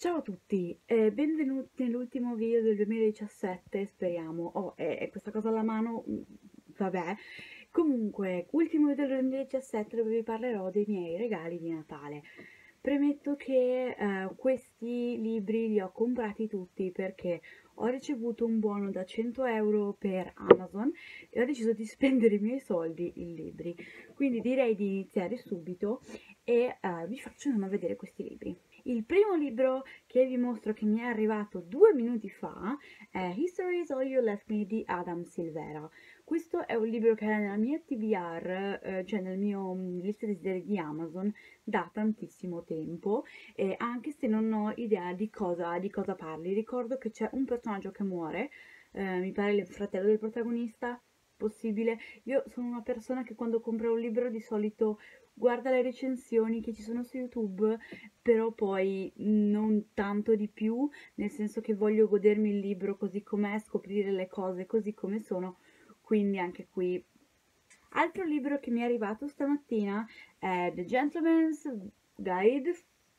Ciao a tutti e benvenuti nell'ultimo video del 2017, speriamo. Oh, è, questa cosa alla mano, mm, vabbè. Comunque, ultimo video del 2017 dove vi parlerò dei miei regali di Natale. Premetto che eh, questi libri li ho comprati tutti perché ho ricevuto un buono da 100 euro per Amazon e ho deciso di spendere i miei soldi in libri. Quindi direi di iniziare subito e eh, vi faccio andare a vedere questi libri. Il primo libro che vi mostro che mi è arrivato due minuti fa è History is All You Left Me di Adam Silvera. Questo è un libro che è nella mia TBR, eh, cioè nel mio mm, lista desideri di Amazon, da tantissimo tempo, e anche se non ho idea di cosa, di cosa parli. Ricordo che c'è un personaggio che muore, eh, mi pare il fratello del protagonista, possibile. Io sono una persona che quando compra un libro di solito guarda le recensioni che ci sono su YouTube, però poi non tanto di più, nel senso che voglio godermi il libro così com'è, scoprire le cose così come sono, quindi anche qui. Altro libro che mi è arrivato stamattina è The Gentleman's Guide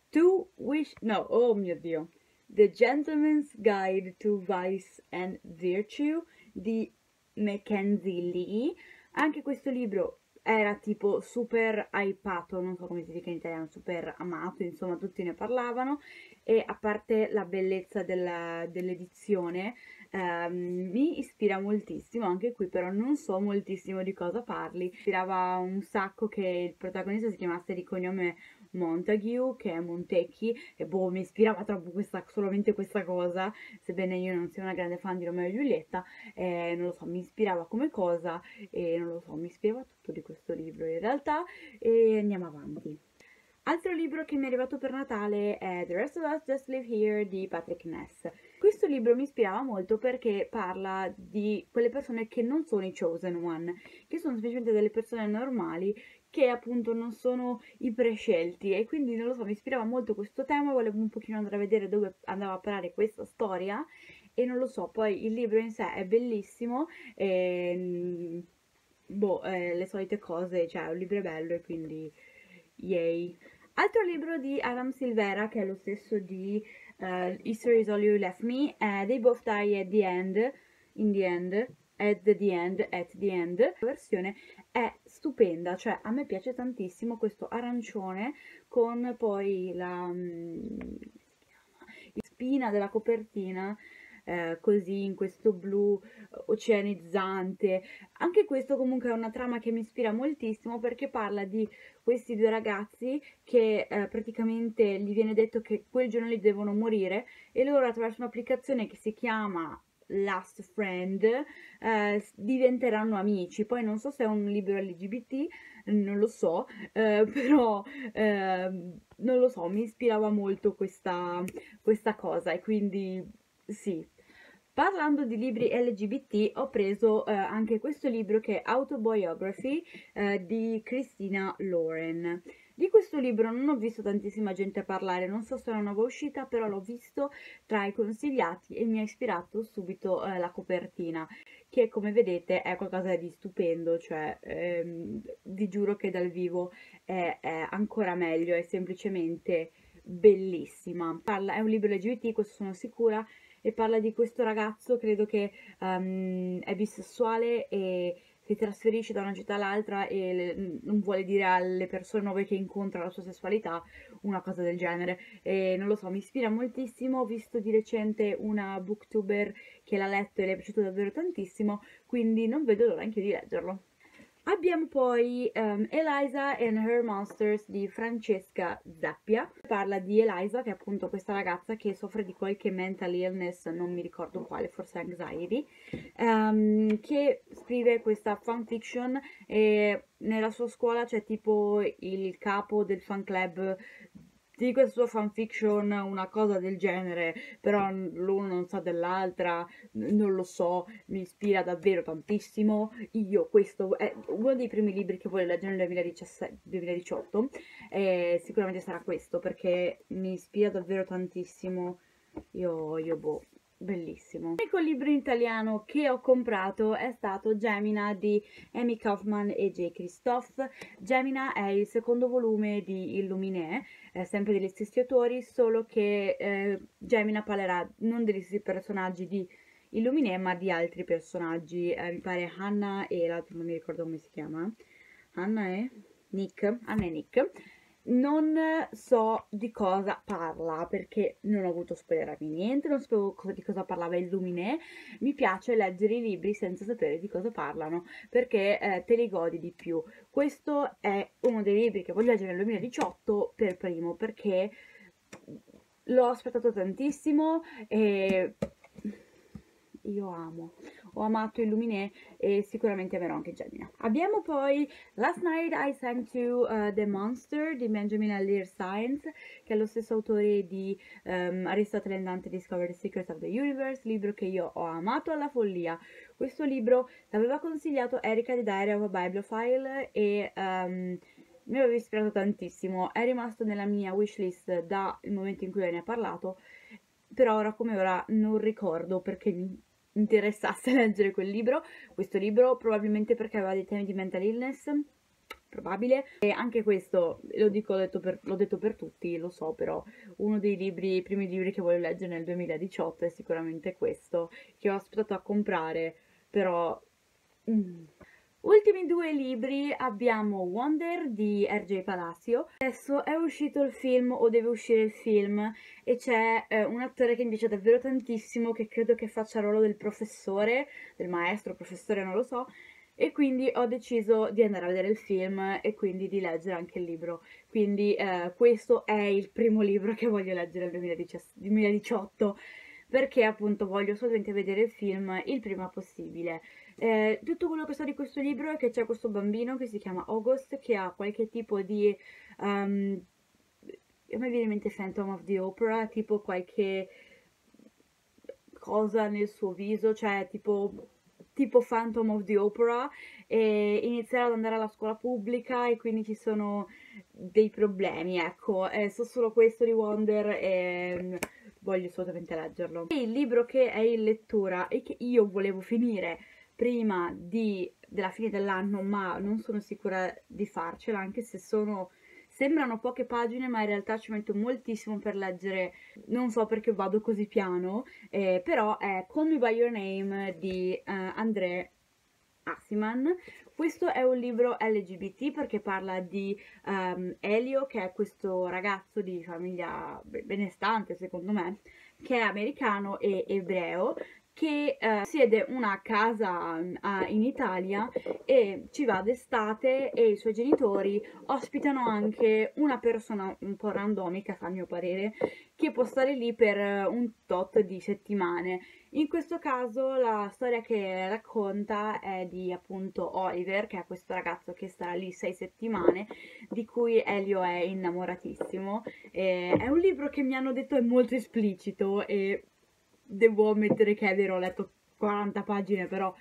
to Wish... no, oh mio Dio! The Gentleman's Guide to Vice and Virtue di Mackenzie Lee. Anche questo libro era tipo super hypato, non so come si dica in italiano, super amato, insomma tutti ne parlavano e a parte la bellezza dell'edizione ehm, mi ispira moltissimo, anche qui però non so moltissimo di cosa parli, ispirava un sacco che il protagonista si chiamasse di cognome Montague, che è Montecchi, e boh, mi ispirava troppo questa, solamente questa cosa, sebbene io non sia una grande fan di Romeo e Giulietta, eh, non lo so, mi ispirava come cosa, e non lo so, mi ispirava tutto di questo libro in realtà, e andiamo avanti. Altro libro che mi è arrivato per Natale è The Rest of Us Just Live Here di Patrick Ness. Questo libro mi ispirava molto perché parla di quelle persone che non sono i chosen one, che sono semplicemente delle persone normali che appunto non sono i prescelti e quindi non lo so, mi ispirava molto questo tema, volevo un pochino andare a vedere dove andava a parare questa storia e non lo so, poi il libro in sé è bellissimo e mm, boh, eh, le solite cose, cioè un libro è bello e quindi yay. Altro libro di Adam Silvera, che è lo stesso di uh, History is All You Left Me, è They Both Die at the End, in the End, at the end, at the end. La versione è stupenda, cioè a me piace tantissimo questo arancione con poi la, mm, la spina della copertina eh, così in questo blu oceanizzante. Anche questo comunque è una trama che mi ispira moltissimo perché parla di questi due ragazzi che eh, praticamente gli viene detto che quel giorno li devono morire e loro attraverso un'applicazione che si chiama Last Friend eh, diventeranno amici. Poi non so se è un libro LGBT, non lo so, eh, però eh, non lo so, mi ispirava molto questa, questa cosa e quindi sì. Parlando di libri LGBT ho preso eh, anche questo libro che è Autobiography eh, di Christina Lauren. Di questo libro non ho visto tantissima gente parlare, non so se è una nuova uscita, però l'ho visto tra i consigliati e mi ha ispirato subito eh, la copertina, che come vedete è qualcosa di stupendo, cioè ehm, vi giuro che dal vivo è, è ancora meglio, è semplicemente bellissima. Parla, è un libro LGBT, questo sono sicura, e parla di questo ragazzo, credo che um, è bisessuale e si trasferisce da una città all'altra e le, non vuole dire alle persone nuove che incontra la sua sessualità una cosa del genere e non lo so, mi ispira moltissimo, ho visto di recente una booktuber che l'ha letto e le è piaciuto davvero tantissimo, quindi non vedo l'ora anche di leggerlo. Abbiamo poi um, Eliza and Her Monsters di Francesca Zappia. Parla di Eliza, che è appunto questa ragazza che soffre di qualche mental illness, non mi ricordo quale, forse anxiety, um, che scrive questa fanfiction e nella sua scuola c'è tipo il capo del fan club di questa sua fanfiction una cosa del genere, però l'uno non sa dell'altra, non lo so, mi ispira davvero tantissimo. Io questo è uno dei primi libri che voglio leggere nel 2017, 2018 e sicuramente sarà questo perché mi ispira davvero tantissimo. Io, io boh, bellissimo. L'unico libro in italiano che ho comprato è stato Gemina di Amy Kaufman e J. Christophe. Gemina è il secondo volume di Illuminé, eh, sempre degli stessi autori, solo che eh, Gemina parlerà non degli stessi personaggi di Illuminé, ma di altri personaggi. Eh, mi pare Hannah e l'altro non mi ricordo come si chiama. Hannah e Nick. Hannah e Nick non so di cosa parla perché non ho avuto spoilerarmi niente, non sapevo di cosa parlava il Luminé. Mi piace leggere i libri senza sapere di cosa parlano perché eh, te li godi di più. Questo è uno dei libri che voglio leggere nel 2018 per primo perché l'ho aspettato tantissimo e io amo ho amato Illuminé e sicuramente amerò anche Gemina. Abbiamo poi Last Night I Sang to uh, The Monster di Benjamin Allir Science, che è lo stesso autore di um, Aristotele and Dante Discover the Secrets of the Universe, libro che io ho amato alla follia. Questo libro l'aveva consigliato Erika di Diary of a Bibliophile e... Um, mi aveva ispirato tantissimo, è rimasto nella mia wishlist dal momento in cui ne ha parlato, però ora come ora non ricordo perché mi interessasse leggere quel libro, questo libro probabilmente perché aveva dei temi di mental illness, probabile, e anche questo, lo dico, l'ho detto, detto per tutti, lo so, però uno dei libri, primi libri che voglio leggere nel 2018 è sicuramente questo, che ho aspettato a comprare, però... Mm Ultimi due libri abbiamo Wonder di R.J. Palacio, adesso è uscito il film o deve uscire il film e c'è eh, un attore che mi piace davvero tantissimo che credo che faccia il ruolo del professore, del maestro, professore non lo so, e quindi ho deciso di andare a vedere il film e quindi di leggere anche il libro. Quindi eh, questo è il primo libro che voglio leggere nel 2018 perché appunto voglio assolutamente vedere il film il prima possibile. Eh, tutto quello che so di questo libro è che c'è questo bambino che si chiama August che ha qualche tipo di... Um, me viene in mente Phantom of the Opera, tipo qualche cosa nel suo viso, cioè tipo, tipo Phantom of the Opera e inizierà ad andare alla scuola pubblica e quindi ci sono dei problemi, ecco, eh, so solo questo di Wonder e voglio assolutamente leggerlo. Il libro che è in lettura e che io volevo finire prima di, della fine dell'anno, ma non sono sicura di farcela, anche se sono sembrano poche pagine, ma in realtà ci metto moltissimo per leggere, non so perché vado così piano, eh, però è Call Me By Your Name di uh, André Assiman. Questo è un libro LGBT perché parla di um, Elio, che è questo ragazzo di famiglia benestante, secondo me, che è americano e ebreo, che eh, siede una casa uh, in Italia e ci va d'estate e i suoi genitori ospitano anche una persona un po' randomica, a mio parere, che può stare lì per un tot di settimane. In questo caso la storia che racconta è di appunto Oliver, che è questo ragazzo che starà lì sei settimane, di cui Elio è innamoratissimo. E è un libro che mi hanno detto è molto esplicito e devo ammettere che è vero, ho letto 40 pagine, però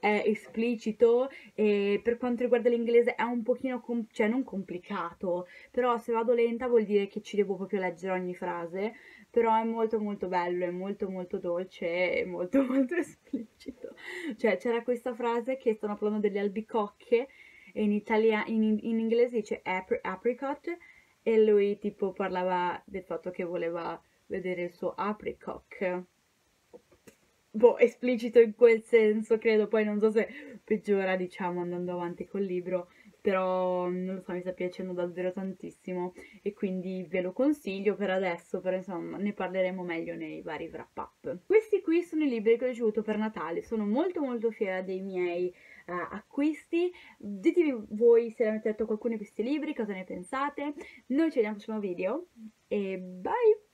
è esplicito e per quanto riguarda l'inglese è un pochino, com- cioè non complicato, però se vado lenta vuol dire che ci devo proprio leggere ogni frase, però è molto molto bello, è molto molto dolce e molto molto esplicito. Cioè c'era questa frase che stanno parlando delle albicocche e in, italia- in, in inglese dice apri- apricot e lui tipo parlava del fatto che voleva vedere il suo apricot. Boh, esplicito in quel senso, credo, poi non so se peggiora, diciamo, andando avanti col libro, però non lo so, mi sta piacendo davvero tantissimo e quindi ve lo consiglio per adesso, però insomma ne parleremo meglio nei vari wrap up. Questi qui sono i libri che ho ricevuto per Natale, sono molto molto fiera dei miei uh, acquisti, ditemi voi se avete letto qualcuno di questi libri, cosa ne pensate, noi ci vediamo al prossimo video e bye!